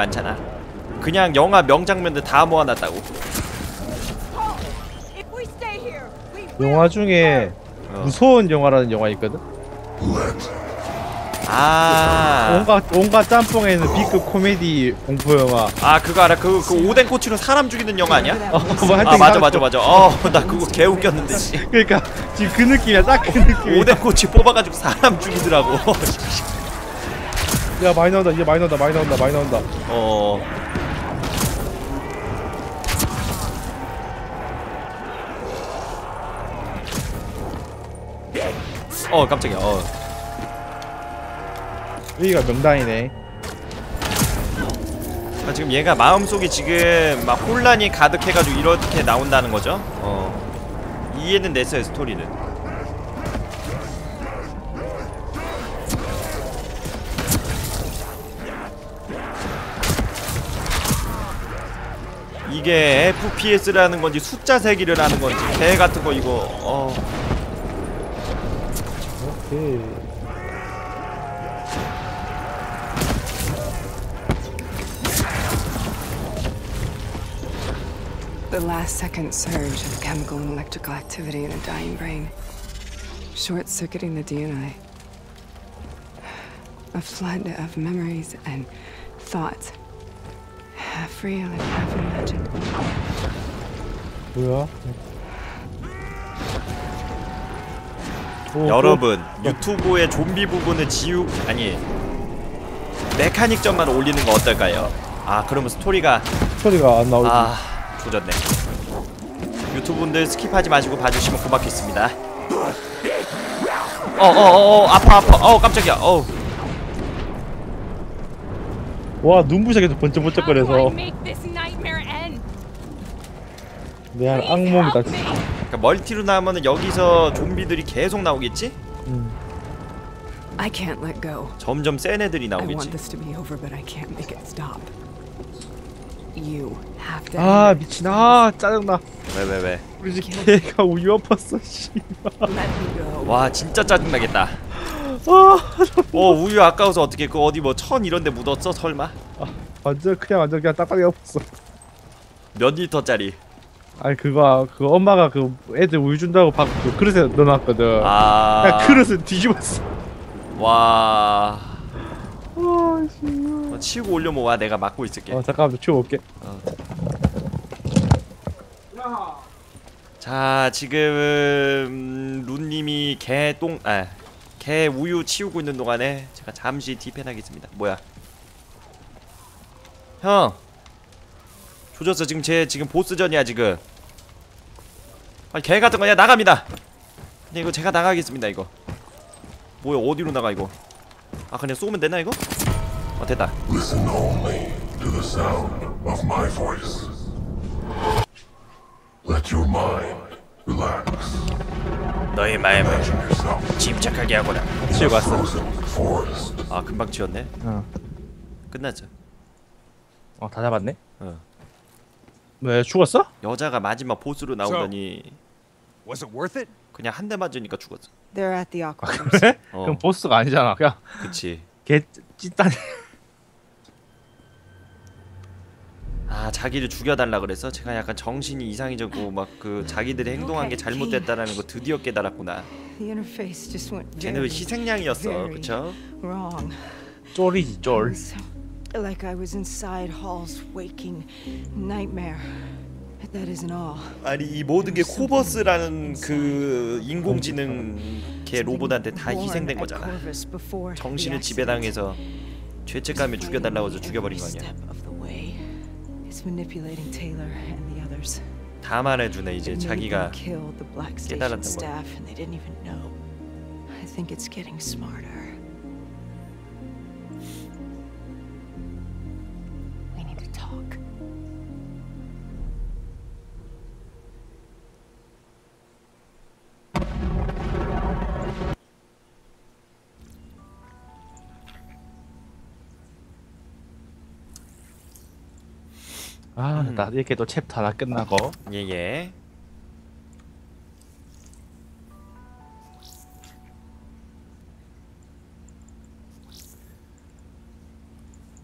많잖아. 그냥 영화 명장면들 다 모아놨다고. 영화 중에 어. 무서운 영화라는 영화 있거든. 아, 온갖 온갖 짬뽕에 있는 B급 코미디 공포 영화. 아 그거 알아? 그, 그 오뎅 꼬치로 사람 죽이는 영화 아니야? 어, 뭐 아 맞아 맞아 거- 맞아. 어나 그거 개 웃겼는데. 씨. 그러니까 지금 그 느낌이야, 딱 그 느낌. 오뎅 꼬치 뽑아가지고 사람 죽이더라고. 야 많이 나온다, 이제 많이 나온다, 많이 나온다, 많이 나온다. 어. 어 깜짝이야. 어. 여기가 명당이네. 아, 지금 얘가 마음속에 지금 막 혼란이 가득해가지고 이렇게 나온다는 거죠. 어. 이해는 됐어요 스토리는. 이게 FPS라는 건지 숫자 세기를 하는 건지 개 같은 거 이거 어 오케이. The last second surge of chemical and electrical activity in a dying brain. Short circuiting the DNA. A flood of memories and thoughts. Half real and half imagined. 뭐야? 오, 여러분 유튜브에 좀비 부분을 지우 아니 메카닉점만 올리는 거 어떨까요? 아 그러면 스토리가 또 소리가 안 나오지. 아 조졌네 유튜브분들 skip하지 마시고 봐주시면 고맙겠습니다 어어어어 아파 아파 어 깜짝이야 어 와 눈부셔게도 번쩍번쩍거려서 How do I make this nightmare end? 내한 Please 악몽이다. 그러니까 멀티로 나오면은 여기서 좀비들이 계속 나오겠지? 음. I can't let go. 점점 센 애들이 나오겠지 this to be over, but I can't make it stop. You have to. 아. 미친 아 짜증나. 왜 왜 왜? 우리 집 개가 우유 엎었어 씨. Let me go. 와 진짜 짜증 나겠다 아어 우유 아까워서 어떻게 그 어디 뭐 천 이런데 묻었어 설마? 완전 그냥 완전 그냥 딱딱이 엎었어. 몇 리터짜리? 아니 그거 그 엄마가 그 애들 우유 준다고 밥 그 그릇에 넣어놨거든. 아 그냥 그릇을 뒤집었어. 와아 씨. 어, 치우고 올려 모아 내가 막고 있을게 어 잠깐만 치워볼게. 자 지금 룬님이 개똥 아 개 우유 치우고 있는 동안에 제가 잠시 디펜하겠습니다. 뭐야? 형! 조졌어. 지금 제 지금 보스전이야 지금. 아개 같은 거야. 나갑니다. 근데 이거 제가 나가겠습니다 이거. 뭐야 어디로 나가 이거? 아 그냥 쏘면 되나 이거? 어 됐다. Let your mind. 너의 마음을 침착하게 하거라 치우고 왔어. 아 금방 치웠네 어. 끝났죠 어다 잡았네. 어. 왜 죽었어? 여자가 마지막 보스로 나오더니? 그냥 한 대 맞으니까 죽었어. They're at the aquarium. 그래? 어. 그럼 보스가 아니잖아. 그냥 그치. 개 찐따네. 아 자기를 죽여달라 그래서 제가 약간 정신이 이상해졌고 막 그 자기들이 행동한 게 잘못됐다라는 거 드디어 깨달았구나. very, 희생양이었어, 그쵸? 쫄이지 쫄. Like I was inside Hall's waking nightmare. But that isn't all. 아니 이 모든 게 코버스라는 그 인공지능 걔 로봇한테 다 희생된 거잖아. 정신을 지배당해서 죄책감에 죽여달라고 해서 죽여버린 거 아니야. It's manipulating Taylor and the others. 다 말해주네 이제 It made 자기가 them kill the Black Station 깨달았던 거야. staff and they didn't even know. I think it's getting smarter. 나 이렇게 또 챕터 하나 끝나고. 예예. 예. 예.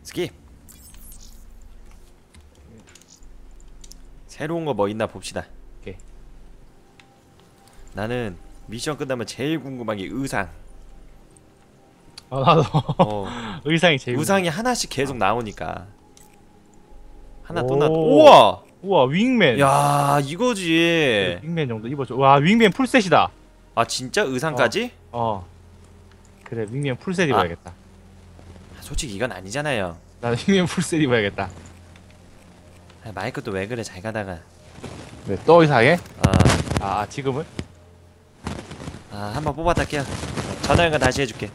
skip. 새로운 거 뭐 있나 봅시다. 오케이. 나는 미션 끝나면 제일 궁금한 게 의상. 아 나도. 어. 의상이 제일. 의상이 궁금해. 하나씩 계속 어. 나오니까. 하나 또 나. 오. 우와. 우와 윙맨 야 이거지. 윙맨 정도 입어줘 와 윙맨 풀셋이다 아 진짜 의상까지? 어 그래 윙맨 풀셋 아. 입어야겠다 솔직히 이건 아니잖아요. 나는 윙맨 풀셋 입어야겠다 아, 마이크 또왜 그래 잘 가다가. 왜또 이상해? 아, 아 지금은? 아 한번 껴. 전화 연결 다시 해줄게.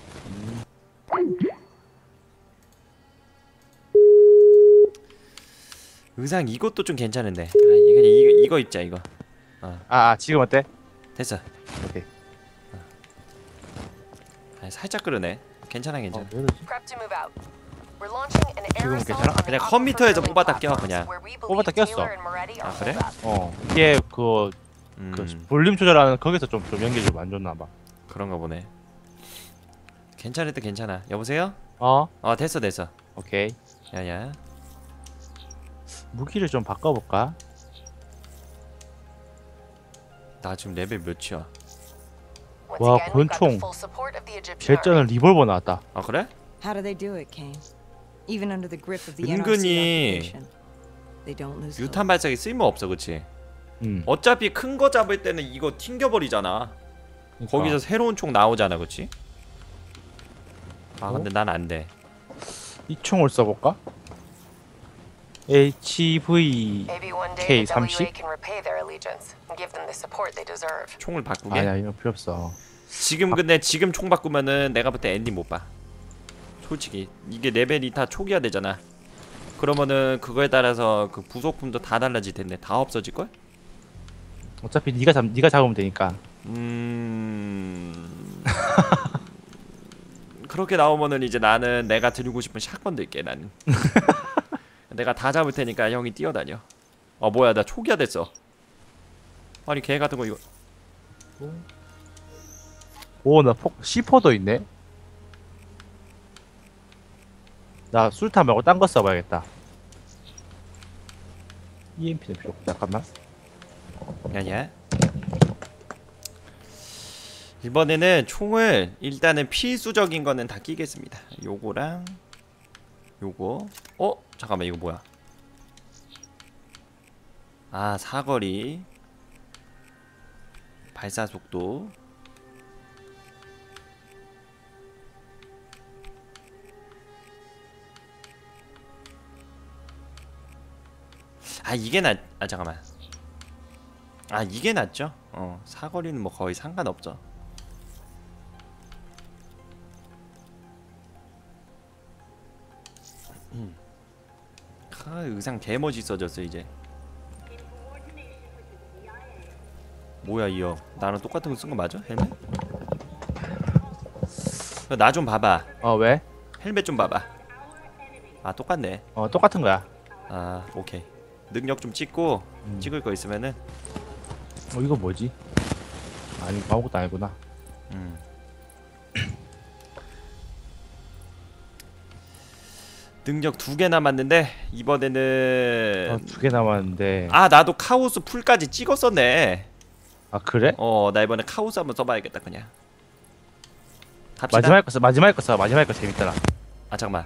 의상 이것도 좀 괜찮은데. 아 이거 이거 이거 입자 이거. 아, 아 지금 어때? 됐어. 오케이 아, 살짝 그러네. 괜찮아 괜찮아. 어, 지금 괜찮아? 그냥 컴퓨터에서 뽑았다 껴, 그냥. 뽑았다 꼈어. 아, 그래? 어 이게 그, 음, 그 볼륨 조절하는 거기서 좀, 좀 연결이 좀 안 좋나 봐 그런가 보네. 괜찮을 때 괜찮아. 여보세요? 어? 어 됐어 됐어. 오케이 야야. 무기를 좀 바꿔볼까? 나 지금 레벨 몇이야? 와, 권총. 개쩌는 리볼버 나왔다 아 그래? How do they do it, Kane? Even under the grip of the NRC 은근히 occupation, they don't lose hope. 유탄 발사기 쓸모 없어, 그렇지? 음 어차피 큰 거 잡을 때는 이거 튕겨버리잖아. 그러니까. 거기서 새로운 총 나오잖아, 그렇지? 아 근데 난 안 돼. 이 총을 써볼까? HV Maybe one day the K30? WA can repay their allegiance and give them the support they deserve. 총을 바꾸게. 아니야 이거 필요 없어 지금 근데 지금 총 바꾸면은 내가 볼 때 엔딩 못 봐. 솔직히 이게 레벨이 다 초기화 되잖아. 그러면은 그거에 따라서 그 부속품도 다 달라질 텐데 다 없어질 걸? 어차피 네가 잡 네가 잡으면 되니까 음. 그렇게 나오면은 이제 나는 내가 들고 싶은 샷건 들게 나는. 내가 다 잡을 테니까 형이 뛰어다녀. 어 뭐야 나 초기화 됐어. 아니 개 같은 거 이거 오나 폭 C4도 있네 나 술탄 말고 딴 거 써봐야겠다 EMP는 필요 없 잠깐만 아니야. 이번에는 총을 일단은 필수적인 거는 다 끼겠습니다. 요거랑 요거. 어? 잠깐만 이거 뭐야? 아 사거리 발사 속도 아 이게 낫.. 아 잠깐만 아 이게 낫죠? 어 사거리는 뭐 거의 상관없죠 의상 개멋있어졌어 이제 뭐야 이어 나랑 똑같은 거 쓴 거 맞아? 헬멧? 나 좀 봐봐 어 왜? 헬멧 좀 봐봐 아 똑같네 어 똑같은 거야 아 오케이 능력 좀 찍고 음. 찍을 거 있으면은 어 이거 뭐지? 아니 아무것도 아니구나 음. 능력 두 개 남았는데 이번에는 어, 두개 남았는데. 아, 아 나도 카오스 풀까지 찍었었네. 그래? 어나 이번에 카오스 한번 써봐야겠다 그냥. 갑시다. 마지막 거 써, 마지막 거 써, 마지막 거 재밌더라. 아 잠깐만.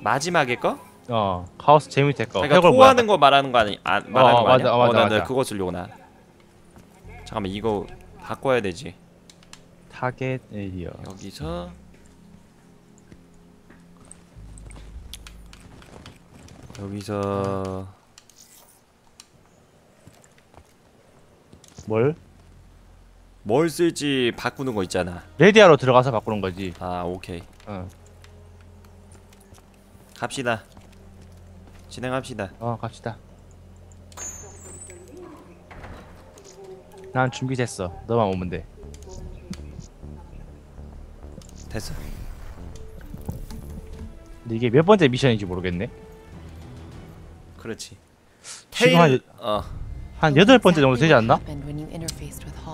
마지막에 거? 어 카오스 재밌을 거. 그러니까 토하는 거 말하는 거 아니 아, 말하는 어, 거 아니야? 맞아, 맞아, 어, 나, 맞아. 그거 쓰려고 나. 잠깐만 이거 바꿔야 되지. target area. 여기서 여기서 뭘? 뭘 쓸지 바꾸는 거 있잖아. 레디아로 들어가서 바꾸는 거지 아 오케이 어, 갑시다. 진행합시다. 어 갑시다 난 준비됐어 너만 오면 돼 됐어. 근데 이게 몇 번째 미션인지 모르겠네 그렇지. 지금 한, 어, 한 여덟 번째 정도 되지 않나?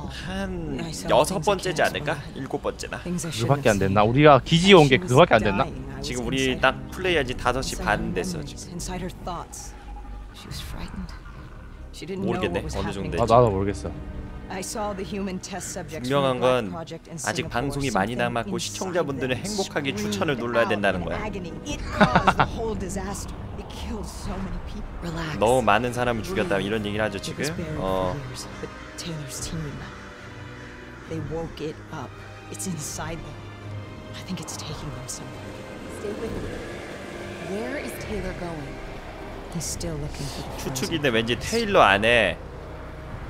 한 여섯 번째지 않을까? 일곱 번째나. 그거밖에 안 됐나? 우리가 기지에 온게 그거밖에 안 됐나? 지금 우리 딱. 플레이한 지 5시 Inside 반 됐어 지금. 모르겠네. 어느. 정도 아 나도 모르겠어. 분명한 건 아직. 방송이 많이 남았고 시청자분들은 행복하게 추천을 눌러야 된다는 거야. 너무 많은 사람을 죽였다 이런 얘기를 하죠 지금. 어. for years, but Taylor's team, they woke it up. It's inside them. I think it's taking them somewhere. Stay with me. Where is Taylor going? He's still looking for the present. 추측인데 왠지 테일러 안에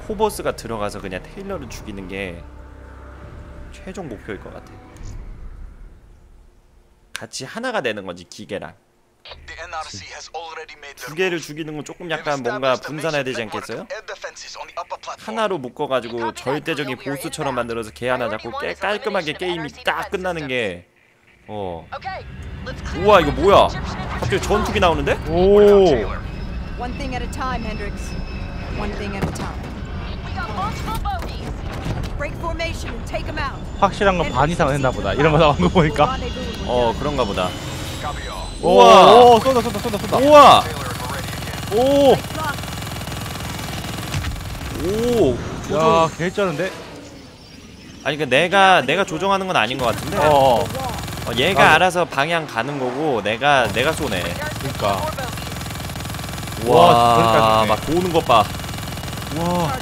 호버스가 들어가서 그냥 테일러를 죽이는 게 최종 목표일 것 같아. 같이 하나가 되는 거지 기계랑. 두 개를 죽이는 건 조금 약간 뭔가 분산해야 되지 않겠어요? 하나로 묶어가지고 절대적인 보스처럼 만들어서 걔 하나 잡고 깨, 깔끔하게 게임이 딱 끝나는 게 어. 우와 이거 뭐야? 갑자기. 전투기 나오는데? 오. 확실한 건 반 이상 했나 보다. 이런 거 나온 거 보니까. 어. 그런가 보다. 우와. 오, 오 쏜다 쏜다 쏜다 쏜다. 우와. 오. 오. 야 개쩌는데. 아니 그 내가 내가 조정하는 건 아닌 것 같은데. 어. 어, 얘가 나도. 알아서 방향 가는 거고 내가 내가 쏘네. 그러니까. 와, 와, 저기까지 막 도는 것 봐. 와.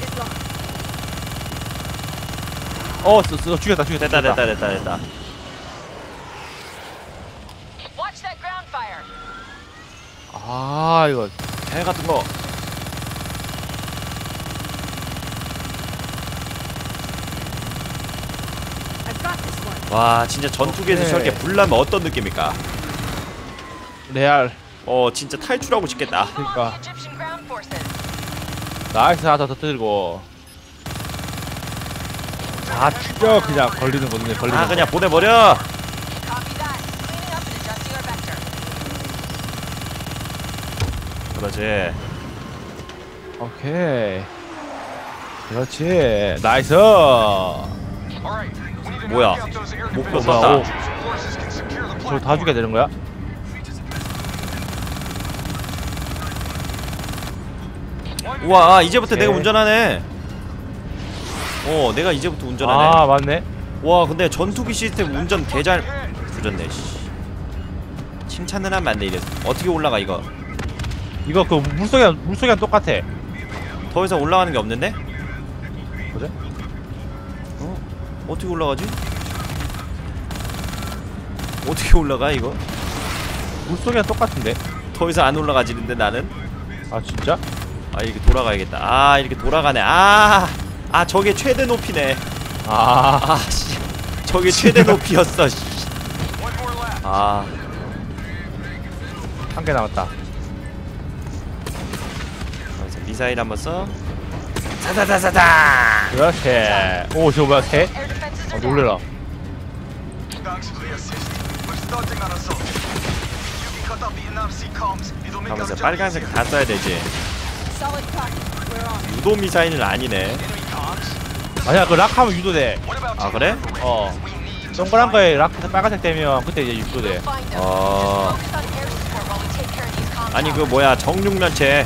어, 쏘, 쏘, 죽였다 죽였다. 됐다 죽였다. 됐다 됐다 됐다. 아 이거 배 같은 거. 와 진짜 전투기에서 오케이. 저렇게 불나면 어떤 느낌일까? 레알. 어 진짜 탈출하고 싶겠다. 그러니까. nice 하나 더 터뜨리고. 다 죽여 그냥 걸리는 거든요 걸리는 아 거. 그냥 보내버려. 그러지. 오케이. 그렇지. nice. 뭐야? 목표 저걸 platform. 다 죽여야 되는 거야? 우와 아, 이제부터 내가 오케이. 운전하네. 어 내가 이제부터 운전하네. 아 맞네. 와 근데 전투기 시스템 운전 개잘 조졌네. 씨. 칭찬을 하면 안돼 이래서. 어떻게 올라가 이거? 이거 그 물속이랑 물속이랑 똑같아. 더 이상 올라가는 게 없는데? 그래? 어? 어떻게 올라가지? 어떻게 올라가 이거? 물속이랑 똑같은데. 더 이상 안 올라가지는데 나는? 아 진짜? 아 이렇게 돌아가야겠다. 아 이렇게 돌아가네. 아, 아 저게 최대 높이네. 아. 아 씨, 저게 최대 높이였어. 씨. 아, 한 개 남았다. 미사일 한번 써. 사다다사다. 그렇지. 오 저거 뭐야 defenses 아. 놀래라. Job 빨간색. 다 써야 되지. 유도 미사일은 아니네. 아니야 그 락하면 유도돼. 아 그래? 어. 동그란 거에 락해서 빨간색 되면 그때 이제 유도돼. 어. 아니 그 뭐야 정육면체.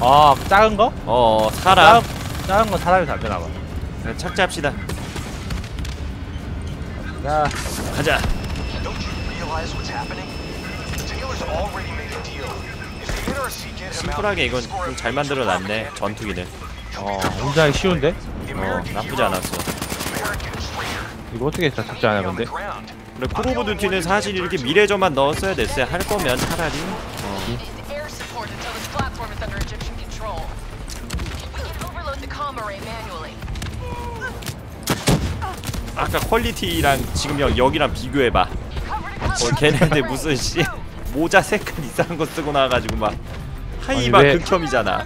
아 작은 거? 어 사람. 작은, 작은 거 사람이 잘 되나 봐. 네, 착지합시다. 자, 가자. 심플하게 이건 좀 잘 만들어놨네. 전투기는. 어 운전하기 쉬운데? 어 나쁘지 않았어. 이거 어떻게 다 잡지 않아 근데? 그래 콜오브 듀티는 사실 이렇게 미래저만 넣었어야 됐어요. 할 거면 차라리. 아까 quality랑 지금 여, 여기랑 비교해봐. 어, 걔네들 무슨 씨 모자 색깔 이상한 거 쓰고 나와가지고 막 하이바 아니, 왜- 극혐이잖아.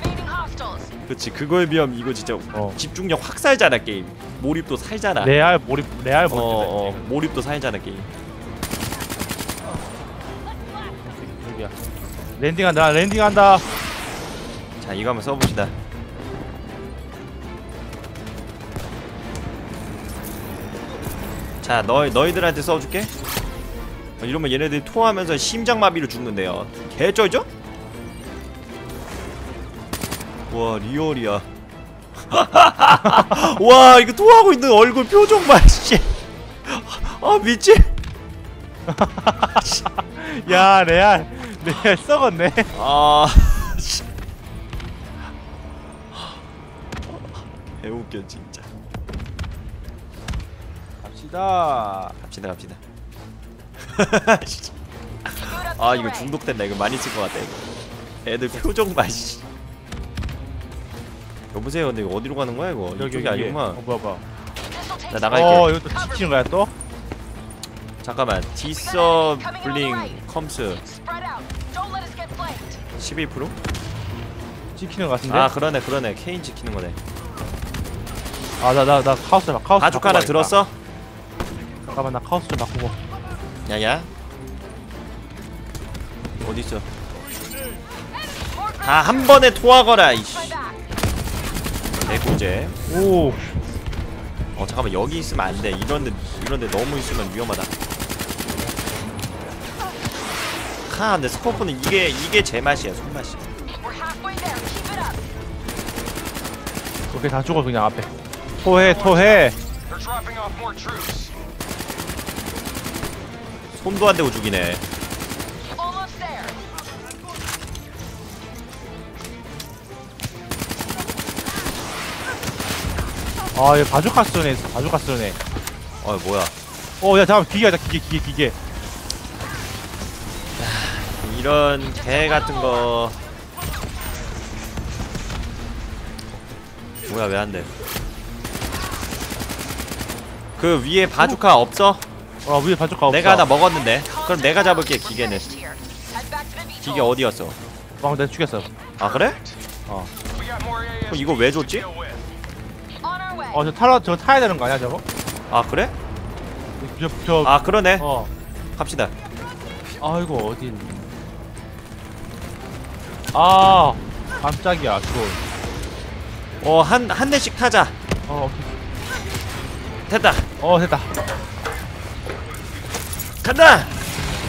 그렇지 그거에 비하면 이거 진짜 어. 집중력 확 살잖아 게임. 몰입도 살잖아. 레알 몰입 레알 어. 어 몰입도 살잖아 게임. landing한다 landing한다. 자 이거 한번 써봅시다. 자 너 너희들한테 써줄게. 어, 이러면 얘네들이 토하면서 심장마비로 죽는데요. 개쩔죠? 와 리얼이야 와 이거 토하고 있는 얼굴 표정 봐 씨. 아 미치 야 레알 레알 썩었네 아 씨. 개웃겨 진짜 갑시다 갑시다 갑시다 씨. 아 이거 중독된다 이거 많이 쓸것 같다 이거 애들 표정 봐 씨. 여보세요 근데 이거 어디로 가는 거야 이거 이쪽이 아니구만 어 뭐야 뭐야 나 나갈게 어 이거 또 지키는 거야 또? 잠깐만 디서 블링 컴스 Spread out. Don't let us get flanked. 11%? 지키는 거 같은데? 아 그러네 그러네 케인 지키는 거네 아 나 나 나 카오스 막 카오스 바둑 하나. 들었어? 잠깐만 나 카오스 좀 바꾸고. 야야. 어딨어? 다 한 번에 토하거라 이씨. My back. 개꿀제. 오. 어 잠깐만 여기 있으면 안돼. 이런데 이런데 너무 있으면 위험하다. 하 근데 스코프는 이게 이게 제 맛이야 손맛이. 오케이 다 죽어 그냥 앞에. 토해 토해 손도 안 대고 죽이네 there. 아얘 바주카 있어 바주카 쓰네 어 뭐야 어 야 잠깐 기계다 기계 기계 기계 이런 개 같은 거 뭐야 왜 안 돼? 그 위에 바주카 없어? 어 위에 바주카 없어 내가 하나 먹었는데. 그럼 내가 잡을게 기계는. 기계. 어디였어? 어 내가 죽였어 아 그래? AAS 그럼 이거 왜 줬지? 어저 타러 저 타야 되는 거 아니야 저거? 아 그래? 저 저 아 그러네. 어 갑시다. 어디 있니 아 깜짝이야 그거 어한 한 대씩 타자. 어 오케이 됐다. 어 됐다 간다.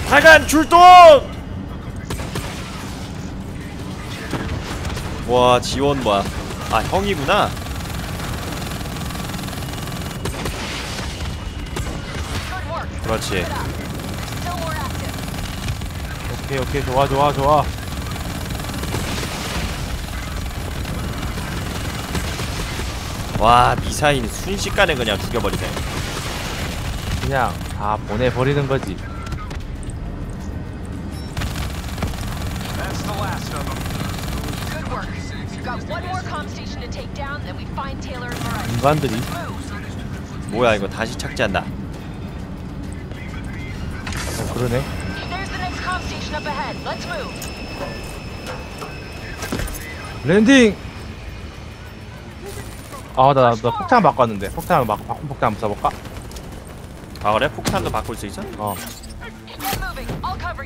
다간 출동. 와 지원 봐. 아 형이구나. 그렇지. 오케이 오케이 좋아 좋아 좋아 와 미사일 순식간에 그냥 죽여버리네. 그냥 다 보내버리는 거지 That's the last of them. Good work. We've got one more comm station to take down, then we find Taylor and Verizon. 인간들이 Move. 뭐야 이거 다시 착지한다. 어 그러네. 랜딩 아나 나 폭탄 바꿨는데 폭탄 막 바꾼 폭탄 한번 써볼까? 아 그래? 폭탄도 바꿀 수 있어? 어.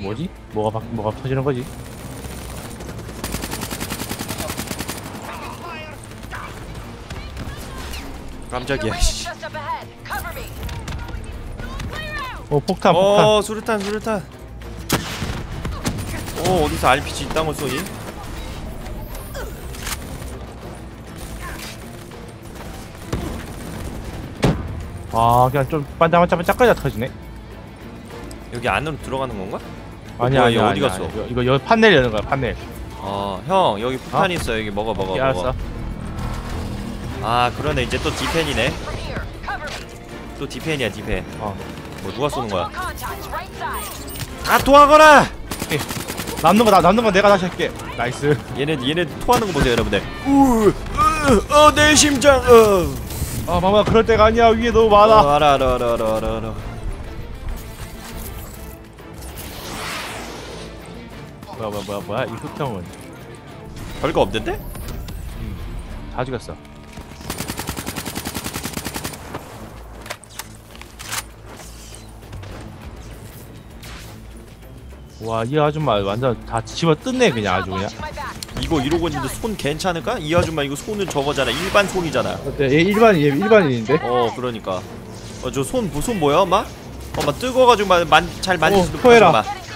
뭐지? 뭐가 바, 뭐가 터지는 거지? 깜짝이야. 씨. 어 폭탄 폭탄 어 수류탄 수류탄. 어 어디서 RPG 이딴 걸 쏘니? 아 그냥 좀 반짝반짝반짝거리다 터지네 여기 안으로 들어가는 건가? 아니야 뭐야, 아니야 어디 아니야, 갔어? 이거, 이거 여기 판넬 여는 거야 판넬 어형 여기 폭탄 있어 여기 먹어 먹어 오케이, 먹어. 알았어 아 그러네 이제 또 디펜이네. 또 디펜이야 디펜. 어 뭐 누가 쏘는 거야? Multiple contacts right side. 다 토하거라. 남는 거 나 남는 거 내가 다시 할게 nice 얘네 얘네 토하는 거 보세요 여러분들. 우어내 심장. 어. 아 마마 그럴 때가 아니야 위에 너무 어, 많아 알아 알아 알아 알아 알아. 알아. 뭐야 뭐야 뭐야 뭐야 이 흑형은 별거 없는데? 다 죽였어 와 이 아줌마 완전 다 집어 뜯네 그냥 아주 그냥. 이거 이러고 있는데 손 괜찮을까? 이 아줌마 이거 손은 저거잖아 일반 손이잖아. 어때 얘 일반인 얘 일반인인데 어 그러니까. 어저 손손 뭐야 엄마? 엄마 뜨거워가지고 만, 만, 잘 만질 어, 수도. 없어, 엄마. Getting